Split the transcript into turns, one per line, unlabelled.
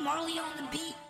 Marley on the beat.